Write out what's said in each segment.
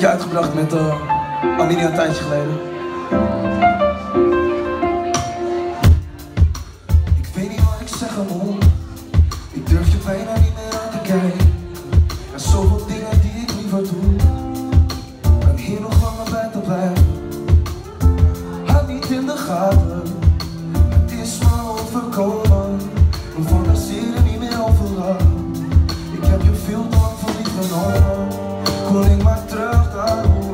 liedje uitgebracht met uh, Aminia een tijdje geleden. Ik weet niet wat ik zeggen moet. Ik durf je bijna niet meer aan te kijken. Er zijn zoveel dingen die ik liever doe. Dan hier nog langer bij te blijven. Had niet in de gaten. Het is me overkomen. We fantaseren niet meer over Ik heb je veel te voor lief genomen. Kon ik maar terug naar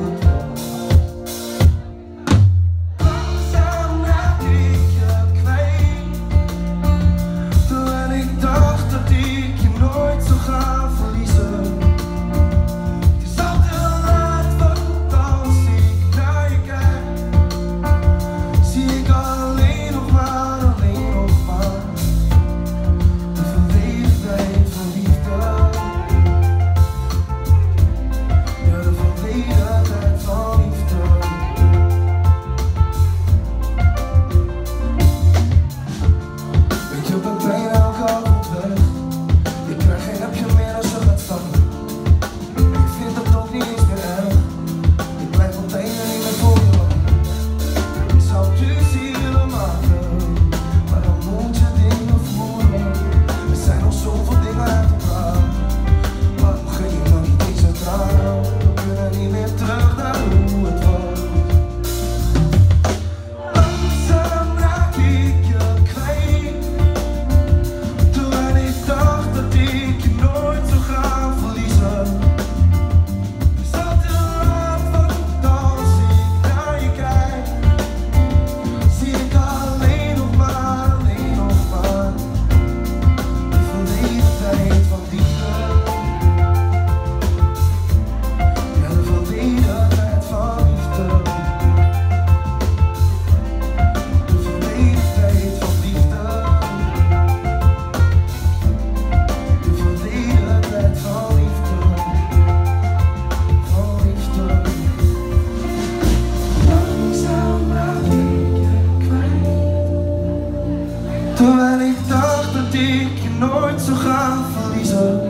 ik dacht dat ik je nooit zou gaan verliezen.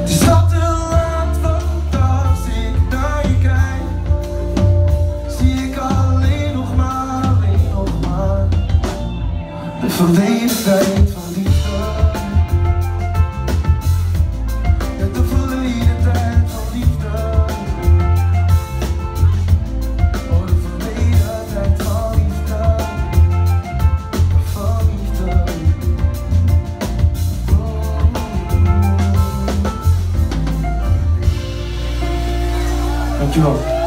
Het is al laat, want als ik naar je kijk, zie ik alleen nog maar, alleen nog maar de verleden Thank you all.